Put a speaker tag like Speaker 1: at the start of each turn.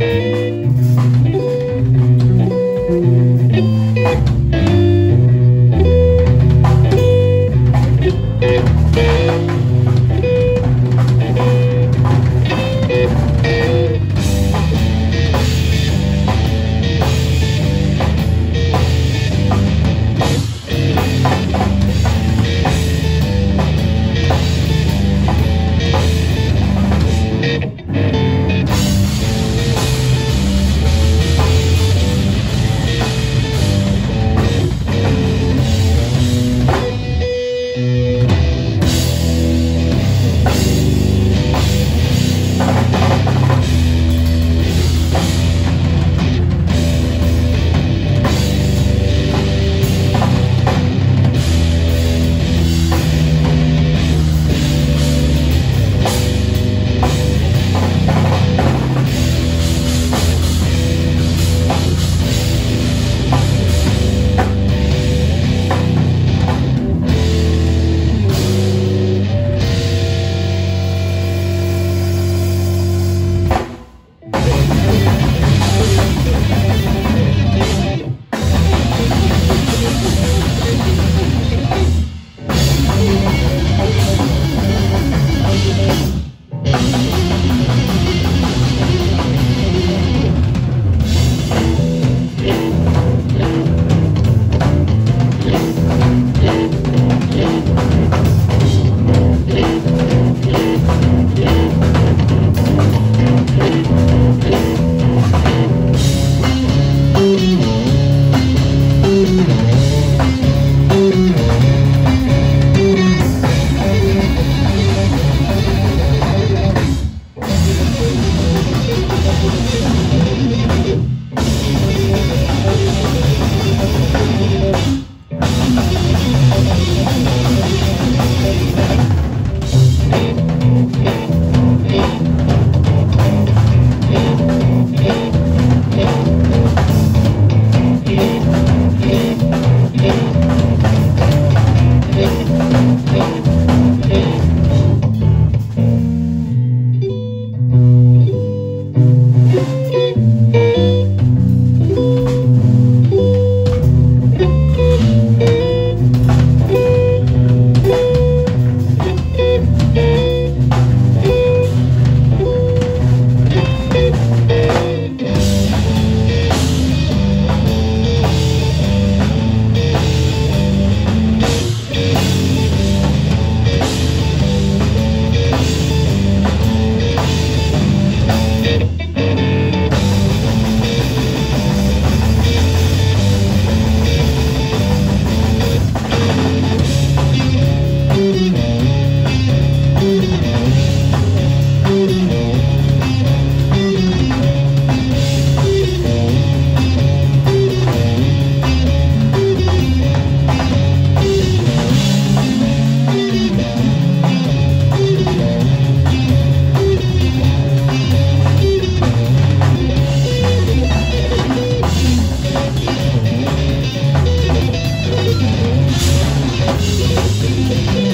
Speaker 1: Música Thank you.